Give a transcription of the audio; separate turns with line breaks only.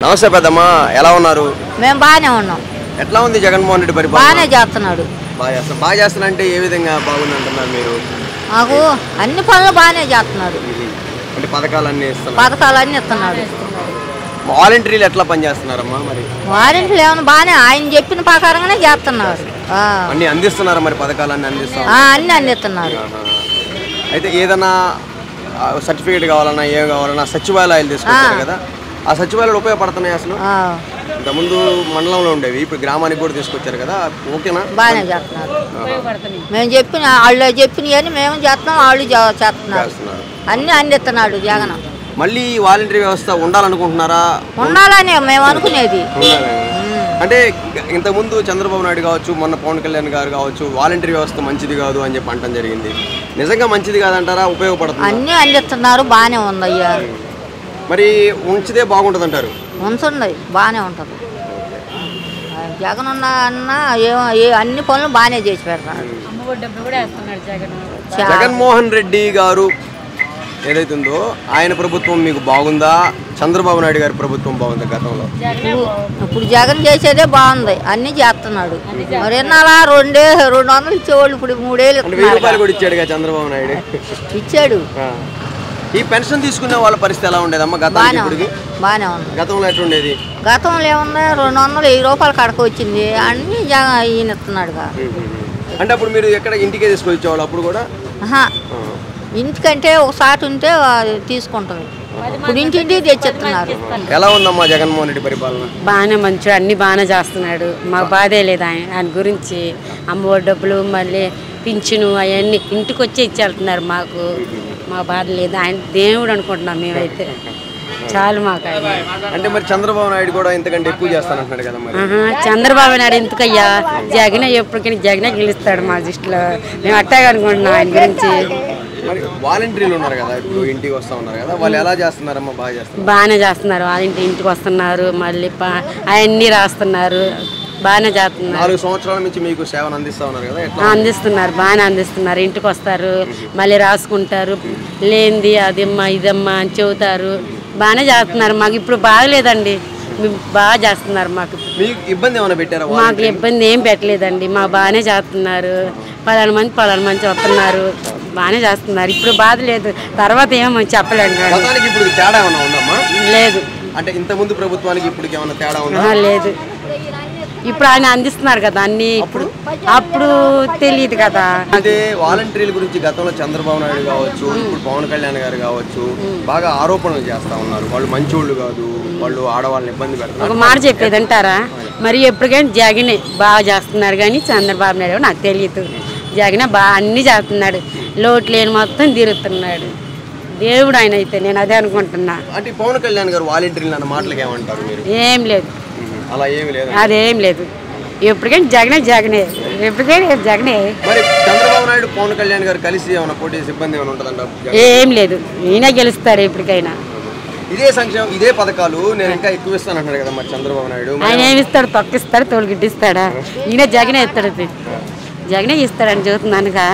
నమస్తే పెద్దమ్మ ఎలా ఉన్నారు?
మేము బాగానే ఉన్నాం.
ఎట్లా ఉంది జగన్మోహన్ రెడ్డి
బాగానే
పరిపాలన
చేస్తున్నాడు.
బాగా చేస్తున్నా బాగా చేస్తున్నా అంటే ఏ విధంగా బాగుంది అంటున్నారు మీరు?
మాకు అన్ని పనులు బాగానే చేస్తున్నాడు.
అంటే పథకాలన్నీ ఇస్తున్నారు
పథకాలన్నీ ఇస్తున్నాడు.
వాలంటీర్లు ఎట్లా పనిచేస్తున్నారమ్మా మరి?
వారింట్లు ఏమైనా బాగానే ఆయన చెప్పిన ప్రకారంగానే చేస్తున్నారు. ఆ.
అన్ని అందిస్తున్నారా మరి పథకాలన్నీ అందిస్తాం?
ఆ, అన్ని అందిస్తున్నారు.
అయితే ఏదైనా సర్టిఫికేట్ కావాలన్నా ఏం కావాలన్నా సచివాలయాలు తీసుకొచ్చారు. కదా. ఆ సచివాలయాలు ఉపయోగపడుతున్నాయి అసలు? ఇంతకుముందు మండలంలో ఉండేవి ఇప్పుడు గ్రామానికి కూడా తీసుకొచ్చారు కదా ఓకేనా?
బాగానే చేస్తున్నారు. మేము చెప్పిన వాళ్ళు చెప్పినవని మేము చేస్తున్నాం వాళ్ళు చేస్తున్నారు.
చేస్తున్నారు.
అన్ని అందిస్తున్నాడు జగన్.
మళ్ళీ వాలంటరీ వ్యవస్థ ఉండాలనుకుంటున్నారా?
ఉండాలనే మేము అనుకునేది.
అంటే ఇంతకుముందు చంద్రబాబు నాయుడు కావచ్చు మొన్న పవన్ కళ్యాణ్ గారు కావచ్చు వాలంటరీ వ్యవస్థ మంచిది కాదు అని చెప్పి అంటం జరిగింది. నిజంగా మంచిది కాదంటారా? ఉపయోగపడుతుంది?
అన్నీ అందిస్తున్నారు బాగానే ఉంది అయ్యా.
మరి ఉంచితే బాగుంటుంది అంటారు
ఉంచండి బాగానే ఉంటుంది. జగన్ ఉన్న అన్న ఏ అన్ని పనులు బాగానే చేసి పెడతాడు.
జగన్మోహన్ రెడ్డి గారు ఏదైతే ఉందో ఆయన ప్రభుత్వం మీకు బాగుందా? చంద్రబాబు నాయుడు గారి ప్రభుత్వం బాగుందా గతంలో?
ఇప్పుడు జగన్ చేసేదే బాగుంది అన్ని చేస్తున్నాడు. మరి ఎన్నాలా రెండే రెండు వందలు ఇచ్చేవాళ్ళు ఇప్పుడు మూడేళ్ళు
ఇచ్చాడుగా చంద్రబాబు నాయుడు.
ఇచ్చాడు.
ఈ పెన్షన్ తీసుకునే వాళ్ళ పరిస్థితి ఎలా ఉండేదమ్మా గతానికి
బాగానే ఉంది.
ఇప్పటికి
బాగానే ఉంది.
గతంలో ఎట్లా ఉండేది
గతంలో ఏముంది? రెండు వందలు వెయ్యి రూపాయలు కడక వచ్చింది. అన్ని ఈయన ఇస్తున్నాడుగా.
అంటే అప్పుడు మీరు ఎక్కడ ఇంటికే తీసుకొచ్చేవాళ్ళు అప్పుడు కూడా.
ఇంటికంటే ఒకసారి ఉంటే తీసుకుంటుంది ఇప్పుడు ఇంటింటికి తెచ్చిస్తున్నారు.
ఎలా ఉందమ్మా జగన్మోహన్ రెడ్డి పరిపాలన?
బాగానే మంచి అన్ని బాగానే చేస్తున్నాడు. మాకు బాధే లేదు ఆయన ఆయన గురించి. అమ్మ డబ్బులు మళ్ళీ పింఛను అవన్నీ ఇంటికి వచ్చి ఇచ్చేళ్తున్నారు మాకు. మా బాధ లేదు. ఆయన దేవుడు అనుకుంటున్నాం మేమైతే. చాలు మాకు ఆయన.
అంటే మరి చంద్రబాబు నాయుడు కూడా ఇంతకంటే ఎక్కువ చేస్తానంటున్నాడు కదా మరి.
ఆహా, చంద్రబాబు నాయుడు ఎందుకయ్యా? జగనే ఎప్పటికైనా జగనే గెలుస్తాడు మా దృష్టిలో. మేము అట్టాగా అనుకుంటున్నాం ఆయన గురించి.
మరి వాలంటీర్లు ఉన్నారు కదా ఇప్పుడు ఇంటికి వస్తా ఉన్నారు కదా వాళ్ళు ఎలా చేస్తున్నారమ్మా? బాగా చేస్తున్నారు?
బాగానే చేస్తున్నారు. వాళ్ళ ఇంటి ఇంటికి వస్తున్నారు. మళ్ళీ పా- అవన్నీ రాస్తున్నారు. బాగానే చేస్తున్నారు.
నాలుగు సంవత్సరాల నుంచి మీకు సేవను అందిస్తా ఉన్నారు కదా
అందిస్తున్నారు బాగానే అందిస్తున్నారు. ఇంటికి వస్తారు మళ్ళీ రాసుకుంటారు. లేనిది అదమ్మా ఇదమ్మా అని చెబుతారు. బాగానే చేస్తున్నారు. మాకు ఇప్పుడు బాగలేదండి. బాగా చేస్తున్నారు మాకు
మీకు ఇబ్బంది ఏమైనా పెట్టారా
మాకు ఇబ్బంది ఏం పెట్టలేదండి. మా బాగానే చేస్తున్నారు. పలానా మంది పలానా మంది వస్తున్నారు బాగానే చేస్తున్నారు. ఇప్పుడు బాధ లేదు. తర్వాత ఏమో చెప్పలేండి
ఇప్పుడు తేడా ఏమైనా ఉందమ్మా?
లేదు.
అంటే ఇంత ముందు ప్రభుత్వానికి ఇప్పటికి ఏమైనా తేడా ఉందా?
లేదు. ఇప్పుడు ఆయన అందిస్తున్నారు కదా అన్ని ఇప్పుడు అప్పుడు తెలియదు కదా.
అయితే వాలంటీర్ల గురించి గతంలో చంద్రబాబు నాయుడు కావచ్చు ఇప్పుడు పవన్ కళ్యాణ్ గారు కావచ్చు బాగా ఆరోపణలు చేస్తా ఉన్నారు. వాళ్ళు మంచోళ్ళు కాదు వాళ్ళు ఆడవాళ్ళని ఇబ్బంది పెడతారు
ఒక మాట చెప్పేది అంటారా మరి ఎప్పటికైనా జగనే బాగా చేస్తున్నారు కానీ చంద్రబాబు నాయుడు నాకు తెలియదు జగనే బాగా అన్ని చేస్తున్నాడు. లోటు లేని మొత్తం తిరుగుతున్నాడు. దేవుడు ఆయన అయితే నేను అదే అనుకుంటున్నా.
అంటే పవన్ కళ్యాణ్ గారు వాలంటీర్లు అన్న మాటలకు ఏమంటారు
ఏం లేదు.
అలా ఏమి లేదు.
అదేం లేదు. ఎప్పటికైనా జగనే జగనే. ఎప్పటికైనా జగనే.
మరి చంద్రబాబు నాయుడు పవన్ కళ్యాణ్ గారు కలిసి ఏమైనా పోటీ చేసే ఇబ్బంది ఏమైనా ఉంటుందంట?
ఏం లేదు. ఈయన గెలుస్తాడు ఎప్పటికైనా.
ఇదే సంక్షేమం ఇదే పథకాలు నేను ఇంకా ఎక్కువ ఇస్తాను అంటున్నాడు కదా మరి చంద్రబాబు నాయుడు.
ఆయన ఏమి ఇస్తాడు? తొక్కిస్తాడు తోలుగిడ్డిస్తాడా? ఈయన జగనే ఇస్తాడు. జగనే ఇస్తాడని చెబుతున్నానుగా.